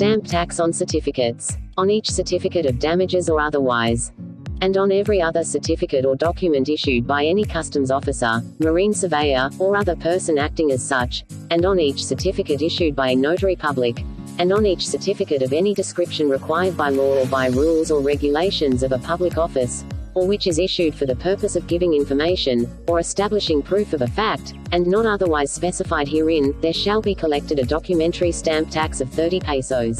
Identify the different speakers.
Speaker 1: stamp tax on certificates, on each certificate of damages or otherwise, and on every other certificate or document issued by any customs officer, marine surveyor, or other person acting as such, and on each certificate issued by a notary public, and on each certificate of any description required by law or by rules or regulations of a public office, or which is issued for the purpose of giving information, or establishing proof of a fact, and not otherwise specified herein, there shall be collected a documentary stamp tax of 30 pesos.